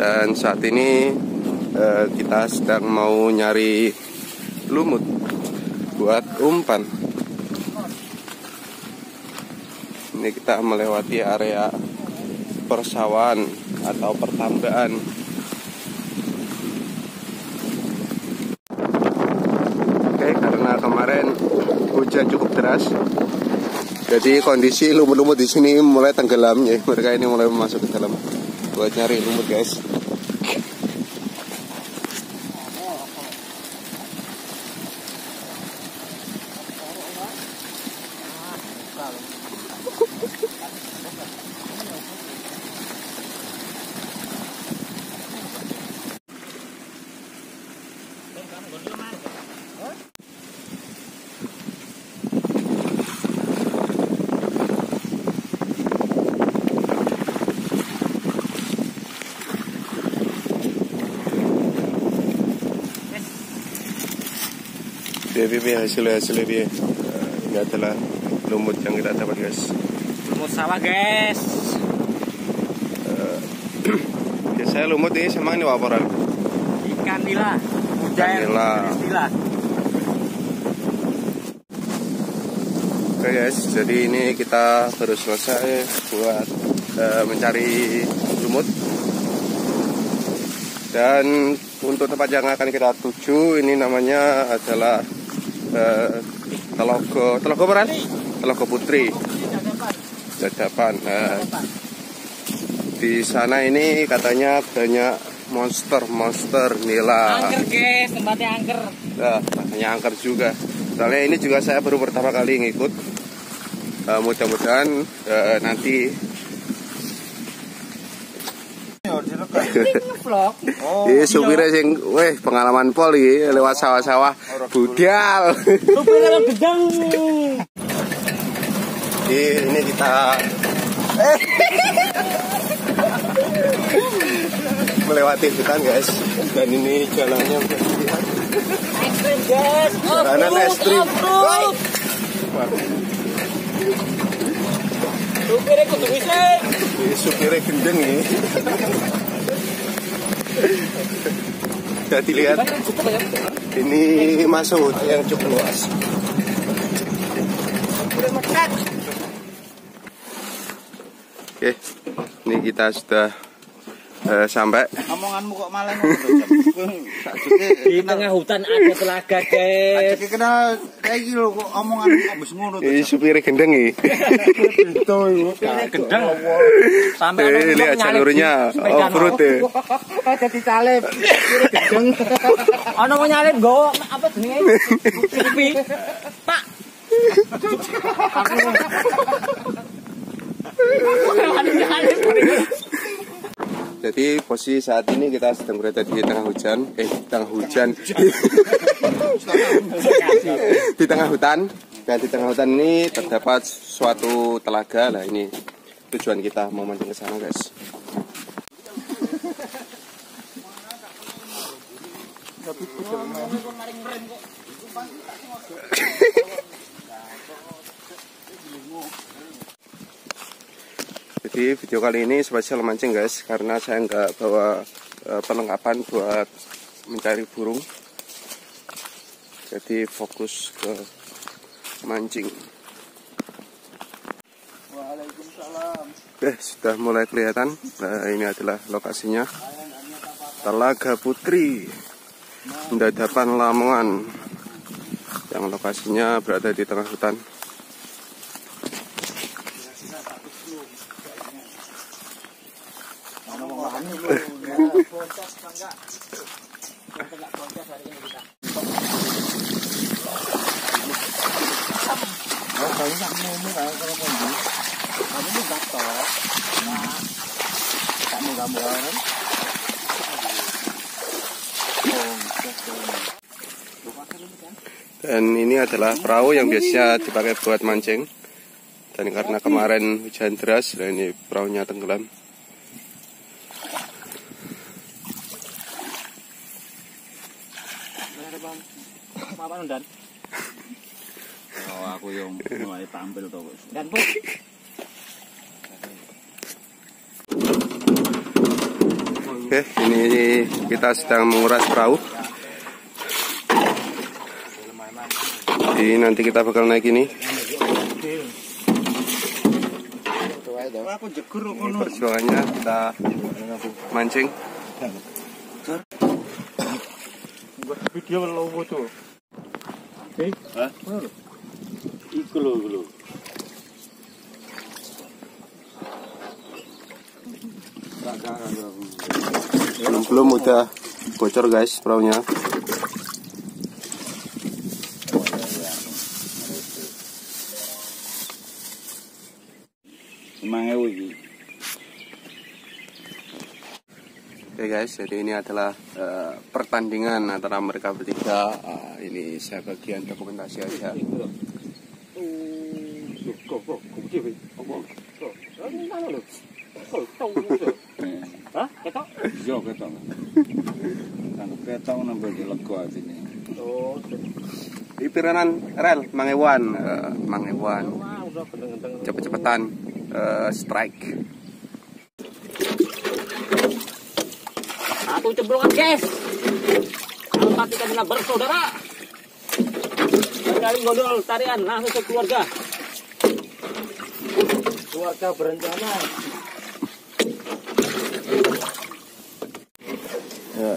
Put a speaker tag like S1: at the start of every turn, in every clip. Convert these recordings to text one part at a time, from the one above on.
S1: dan saat ini uh, kita sedang mau nyari lumut buat umpan. Ini kita melewati area persawahan atau pertambahan. Oke, karena kemarin hujan cukup deras, jadi kondisi lumut-lumut di sini mulai tenggelam ya. Mereka ini mulai masuk ke dalam buat nyari lumut guys BBB hasilnya hasilnya dia. Ini adalah lumut yang kita dapat guys.
S2: Lumut sawah guys.
S1: Uh, biasanya lumut ini sama ini waporan
S2: ikan nila
S1: ikan nila oke guys. Jadi ini kita baru selesai buat uh, mencari lumut. Dan untuk tempat yang akan kita tuju ini namanya adalah uh, Telogo Telogo Meran Telogo Putri. Dadapan uh, di sana ini katanya banyak monster monster nila
S2: angker guys tempatnya angker.
S1: Nah, katanya angker juga. Soalnya ini juga saya baru pertama kali ngikut. Uh, mudah-mudahan uh, nanti
S2: vlog.
S1: Oh, iya supirnya sing weh pengalaman pol iki lewat sawah-sawah. Budal.
S2: Supirnya lo gedang.
S1: ini kita melewati hutan guys. Dan ini jalannya
S2: ekstrim guys.
S1: Jalanan ekstrim.
S2: Supirnya kudu bisa
S1: supirnya gendeng nih jadi lihat ini masuk yang cukup luas. Oke, ini kita sudah uh, sampai.
S2: Omonganmu kok malah Di tengah hutan ada telaga, guys.
S3: Ajake kenal kayak gitu kok omongan wis ngono
S1: Ini supirnya gendeng nih.
S3: Itu
S2: gendeng. Sampai
S1: Eh, lihat jalurnya off-road ya.
S2: Jadi salib. Gendeng. Ono mau nyalip go apa jenenge? Pipi. Pak.
S1: Jadi posisi saat ini kita sedang berada di tengah hujan, eh di tengah hujan, di tengah hutan. Dan di tengah hutan ini terdapat suatu telaga lah ini tujuan kita mau mancing ke sana guys. Jadi video kali ini spesial mancing guys karena saya nggak bawa uh, perlengkapan buat mencari burung. Jadi fokus ke mancing.
S3: Waalaikumsalam.
S1: Oke, sudah mulai kelihatan. Nah, ini adalah lokasinya. Telaga Putri. Dadapan Lamongan. Yang lokasinya berada di tengah hutan. Dan ini adalah perahu yang biasa dipakai buat mancing. Dan karena kemarin hujan deras, dan ini perahunya tenggelam.
S2: Anu dan.
S3: Oh, aku yang mulai tampil Bos.
S2: Dan pun
S1: Oke, ini kita sedang menguras perahu. Jadi nanti kita bakal naik ini. Ini perjuangannya kita mancing.
S3: Video lo Hah? Iku lho, iku lho.
S1: Belum belum udah bocor guys perahunya.
S3: Emang ewu iki.
S1: Oke guys, jadi ini adalah eh, pertandingan antara mereka bertiga. Ah, ini saya bagian dokumentasi aja.
S2: Hah? Ketok?
S3: Yo ketok. Kan ketok nambah lega atine.
S2: Oh,
S1: Di piranan rel Mangewan, eh, Mangewan. Cepet-cepetan eh, strike.
S2: Satu cemplungan, guys. Kalau patikan dengan bersaudara. Kali gondol tarian langsung ke keluarga. Keluarga berencana.
S1: Ya.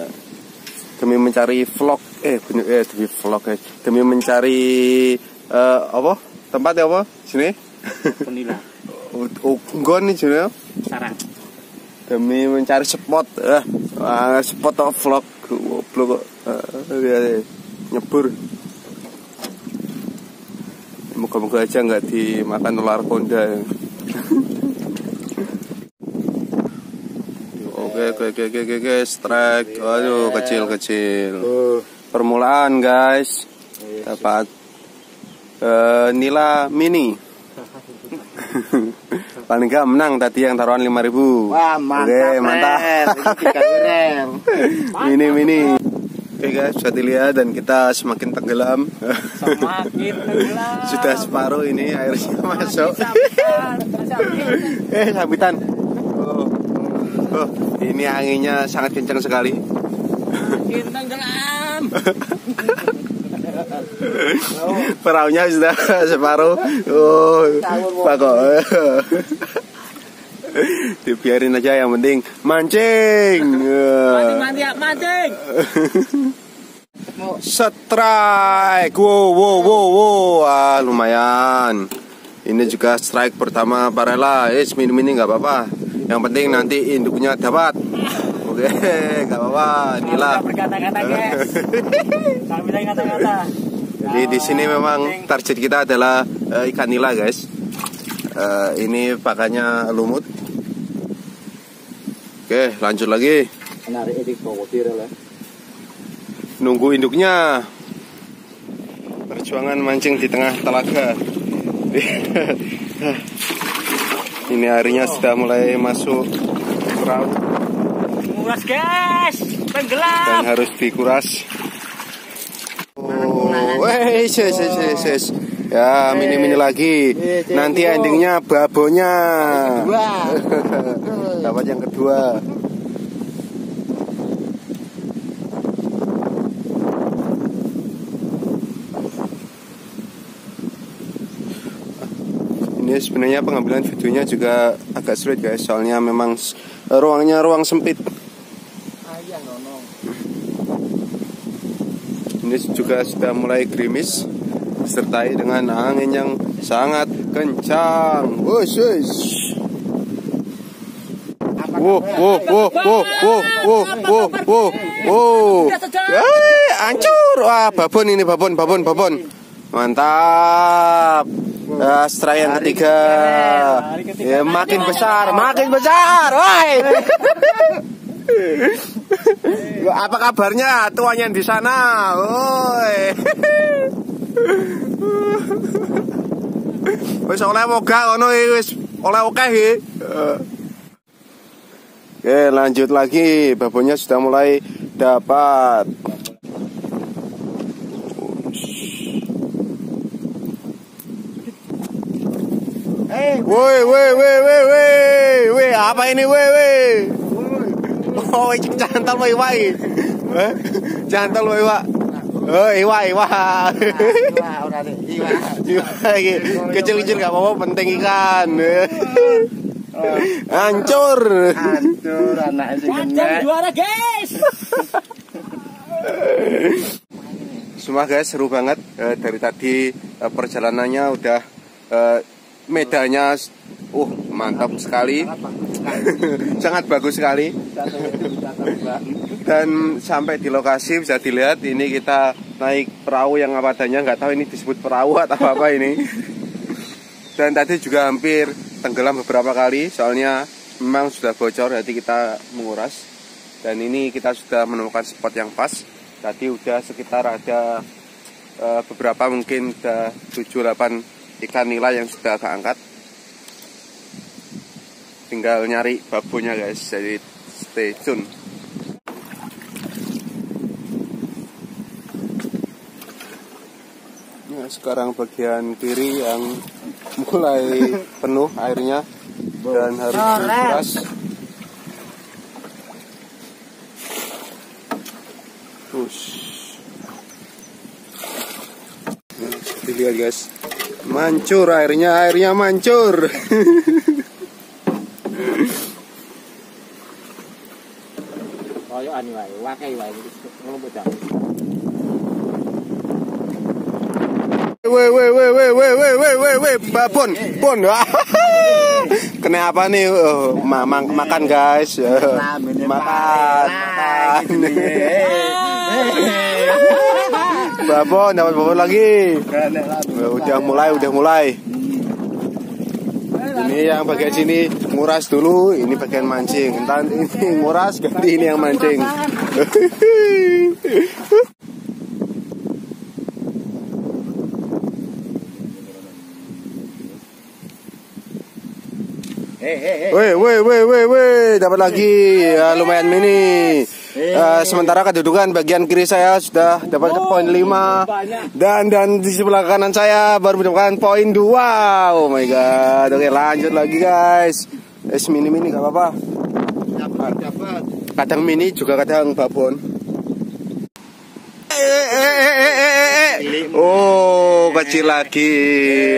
S1: Demi mencari vlog, eh bener eh demi vlog eh demi mencari eh, apa tempat ya apa sini?
S2: Penila.
S1: Oh, nggon nih sini
S2: Sarang.
S1: demi mencari spot eh ah, spot of vlog goblok kok. Eh, ya, ya. nyebur. Moga-moga aja nggak dimakan ular konda oke oke oke oke oke strike. Aduh kecil kecil. Permulaan guys. Dapat. eh, nila mini paling nggak menang tadi yang taruhan 5000
S3: Wah,
S1: oke mantap mini mini. Oke guys bisa dilihat dan kita semakin tenggelam.
S2: Semakin tenggelam.
S1: sudah separuh ini airnya masuk. eh sambitan oh. oh ini anginnya sangat kencang sekali.
S2: Semakin tenggelam.
S1: Perahunya sudah separuh. Oh pak kok. Dibiarin aja yang penting. Mancing.
S2: Mancing, mancing,
S1: strike. Wow wow wow wow. Ah, lumayan. Ini juga strike pertama Parela eh mini mini nggak apa-apa. Yang penting nanti induknya dapat. Oke nggak apa-apa. Inilah.
S2: Berkata-kata, guys. Kami lagi kata-kata.
S1: Jadi di sini memang target kita adalah eh, ikan nila guys. Eh, ini pakannya lumut. Oke lanjut lagi.
S3: Ya.
S1: Nunggu induknya. Perjuangan mancing di tengah telaga. ini airnya sudah mulai masuk perahu
S2: Nguras, guys.
S1: dan
S2: Tenggelam.
S1: harus dikuras. Weh, yes, yes, yes, yes. Ya, mini-mini lagi. Nanti endingnya babonya. Dapat yang kedua. Ini sebenarnya pengambilan videonya juga agak sulit guys, soalnya memang ruangnya ruang sempit. ini juga sudah mulai gerimis disertai dengan angin yang sangat kencang. Wush, wush. Wow, wow, wow, wow, wow, wow, wow, wow. Hey, hancur. Wah, babon ini babon, babon, babon. Mantap. Ah, uh, setelah yang ketiga, ya, makin besar, makin besar. Woi. Apa kabarnya tuanya di sana? Woi. Wis oleh moga ngono wis oleh oke Oke, lanjut lagi. Babonnya sudah mulai dapat. Eh, woi, woi, woi, woi, woi, woi, apa ini, woi, woi oh cantal iwa cantal iwa oh iwa iwa
S2: iwa
S1: kecil kecil gak apa-apa penting ikan hancur
S3: hancur anak sih
S2: juara guys
S1: Semua guys seru banget. Dari tadi perjalanannya udah medanya uh mantap sekali. Sangat bagus sekali. Dan sampai di lokasi bisa dilihat ini kita naik perahu yang apa adanya. Nggak tahu ini disebut perahu atau apa ini. Dan tadi juga hampir tenggelam beberapa kali. Soalnya memang sudah bocor jadi kita menguras. Dan ini kita sudah menemukan spot yang pas. Tadi udah sekitar ada eh, beberapa mungkin udah 7-8 ikan nila yang sudah keangkat tinggal nyari babonya guys. Jadi stay tune. Nah, sekarang bagian kiri yang mulai penuh airnya dan harus. Nah, dilihat guys, mancur airnya, airnya mancur.
S2: Koyokan wae, wakai wae. Ngelumpuk dah.
S1: Weh, weh, weh, weh, weh, weh, weh, weh, weh, babon, pon. Kena apa nih? Oh, ma- ma- makan guys. Eh,
S3: ini
S1: makan,
S3: Nah, gitu
S1: makan.
S3: nih.
S1: babon, dapat babon lagi. Eh, Udah mulai, udah mulai. Ini yang bagian sini nguras dulu, ini bagian mancing. Entar ini nguras, ganti ini yang mancing. Weh, weh, weh, weh, weh, dapat lagi. Ya, lumayan mini. Eh, sementara kedudukan bagian kiri saya sudah dapat ke poin 5 dan dan di sebelah kanan saya baru mendapatkan poin 2. Oh my god. Oke, lanjut lagi guys. Es mini mini gak apa-apa.
S3: Dapat, dapat.
S1: Kadang mini juga kadang babon. Eh, eh, eh, eh, eh, eh, eh. Oh, kecil lagi.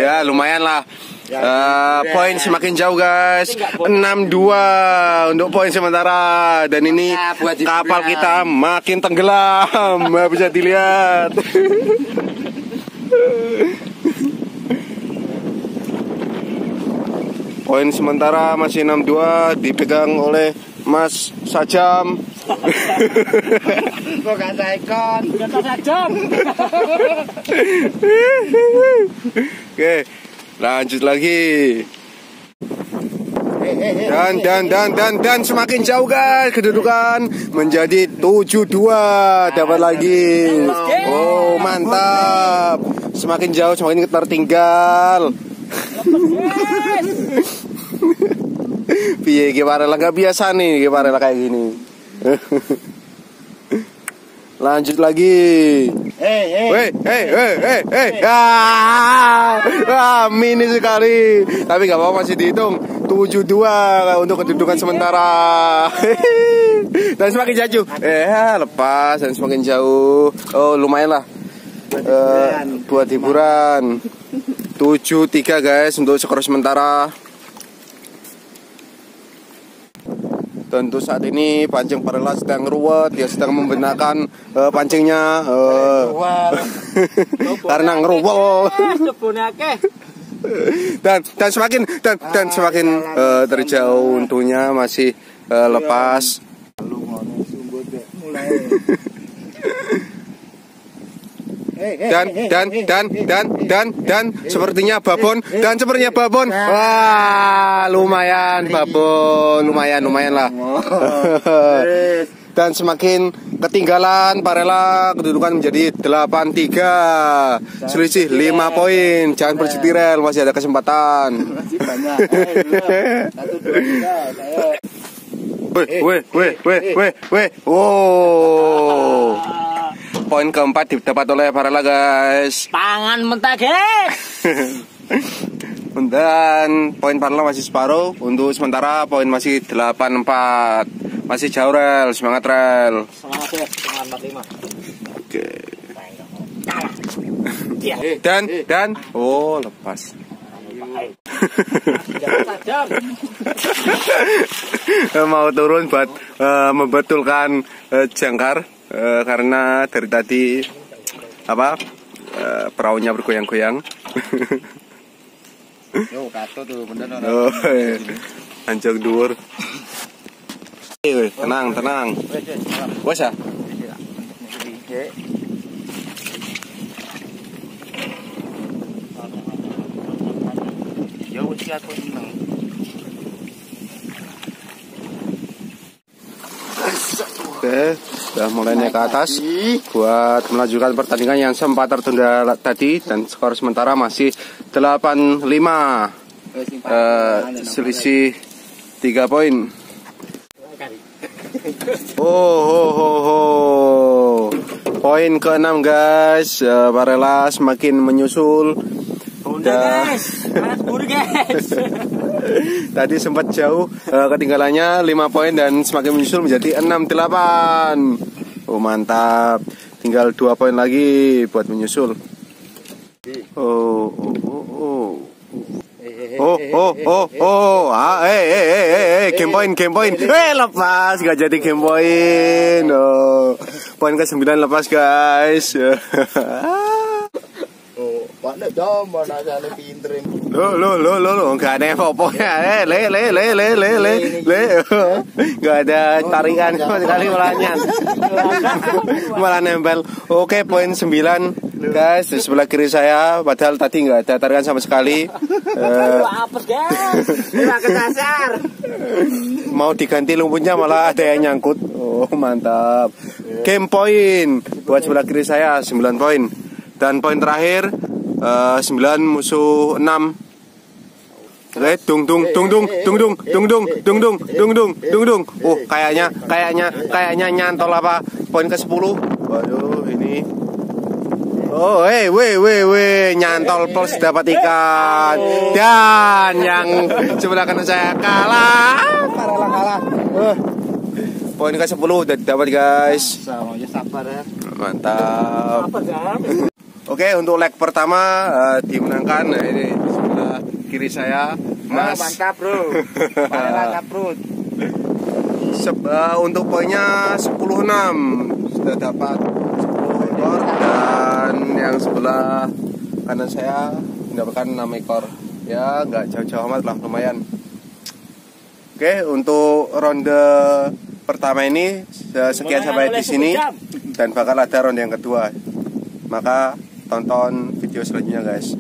S1: Ya, lumayan lah. Eh, poin semakin jauh guys. 6-2 untuk poin sementara. Dan ini
S3: Ya, buat hiburan.
S1: kapal kita makin tenggelam. Bisa dilihat. Poin sementara masih 6-2 Dipegang oleh Mas Sajam.
S3: Gak saikon?
S2: Jatuh sajam.
S1: Oke lanjut lagi. Dan dan dan dan dan semakin jauh guys kedudukan menjadi 7-2 dapat lagi. Oh, mantap. Semakin jauh semakin tertinggal. Piye gimana lah nggak biasa nih gimana kayak gini. Lanjut lagi.
S3: Eh, eh.
S1: Weh, eh, eh, eh, eh, ah, ah, mini sekali. Tapi nggak apa-apa masih dihitung. 7-2 untuk kedudukan sementara. dan semakin jauh. Eh, lepas dan semakin jauh. Oh, lumayan lah. Eh, buat hiburan. 7-3 guys untuk skor sementara. Tentu saat ini pancing Parela sedang ruwet, dia sedang membenarkan eh, pancingnya eh, karena ngeruwel. Dan dan semakin dan dan semakin eh, terjauh untungnya masih eh, lepas.
S3: Mulai.
S1: Dan dan dan dan dan dan sepertinya babon dan sepertinya babon. wah lumayan babon. Lumayan lumayan lah. Dan semakin ketinggalan Parela kedudukan menjadi 8-3 selisih 5 poin. Jangan bercetirel masih ada kesempatan.
S3: Masih banyak.
S1: Weh weh weh weh weh weh. Wow poin keempat didapat oleh Parela guys
S2: Pangan mentah, guys.
S1: Dan poin Parlo masih separuh. Untuk sementara poin masih 84. Masih jauh rel, semangat rel.
S2: Semangat ya, semangat 45.
S1: Oke.
S2: Iya.
S1: Dan dan oh lepas. Mau turun buat eh, membetulkan eh, jangkar eh, karena dari tadi apa eh, perahunya bergoyang-goyang.
S3: Yo, kato tuh bener orang.
S1: oh, eh, anjing dhuwur. Eh, tenang, tenang. Wes ya?
S3: Ya wis aku seneng.
S1: Oke, sudah mulai naik ke atas buat melanjutkan pertandingan yang sempat tertunda tadi dan skor sementara masih 8-5. Eh, selisih 3 poin. Oh, oh, oh, oh. Poin ke-6 guys. Eh, Varela semakin menyusul.
S2: Udah guys, guys.
S1: Tadi sempat jauh eh, ketinggalannya 5 poin dan semakin menyusul menjadi 6-8. Oh, mantap. Tinggal 2 poin lagi buat menyusul. Oh, oh, oh, oh. Oh, oh, oh, oh, ah, eh, eh, eh, eh, eh, game point, game point, eh, lepas, gak jadi game point, oh, poin ke 9 lepas guys,
S3: Oh, mana jane pinter.
S1: lo, lo, lo, lo, lo, gak ada apa-apa ya, eh, le, le, le, le, le, le, le, gak ada tarikan sama sekali malahnya, malah nempel, oke, poin 9, guys, di sebelah kiri saya, padahal tadi gak ada tarikan sama sekali, Eh, mau diganti lumpurnya malah ada yang nyangkut. Oh, mantap. Game point. Buat sebelah kiri saya 9 poin. Dan poin terakhir eh, 9 musuh 6. Oke, dung dung dung dung dung dung dung dung dung dung dung dung dung dung. Oh, kayaknya kayaknya kayaknya nyantol apa? Poin ke 10. Waduh, ini Oh, eh, weh, weh, weh, nyantol plus dapat ikan. Dan yang sebelah kanan saya kalah. Kalah, kalah. Uh, poin ke 10 udah dapat guys.
S3: Sama ya sabar ya.
S1: Mantap.
S2: Apa?
S1: Oke, untuk leg pertama eh, dimenangkan. Nah, ini di sebelah kiri saya, Mas.
S3: mantap, Bro. Mantap, Bro.
S1: Eh, untuk poinnya 10-6 sudah dapat 10 ekor dan yang sebelah kanan saya mendapatkan 6 ekor ya nggak jauh-jauh amat lah lumayan oke untuk ronde pertama ini se- sekian sampai di sini dan bakal ada ronde yang kedua maka tonton video selanjutnya guys